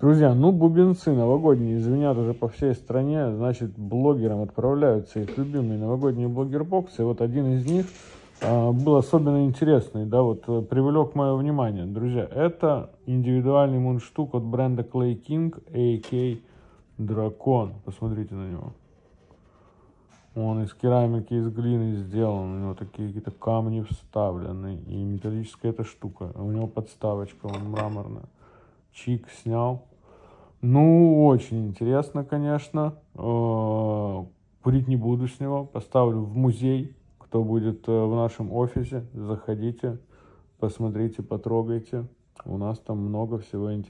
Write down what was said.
Друзья, ну бубенцы новогодние звенят уже по всей стране, значит блогерам отправляются их любимые новогодние блогер-боксы. Вот один из них а, был особенно интересный, да, вот э, привлек мое внимание. Друзья, это индивидуальный мундштук от бренда Clay King AK Дракон. Посмотрите на него. Он из керамики, из глины сделан. У него такие какие-то камни вставлены. И металлическая эта штука. У него подставочка, он мраморная. Чик снял. Ну, очень интересно, конечно. Э, курить не буду с него. Поставлю в музей. Кто будет э, в нашем офисе, заходите, посмотрите, потрогайте. У нас там много всего интересного.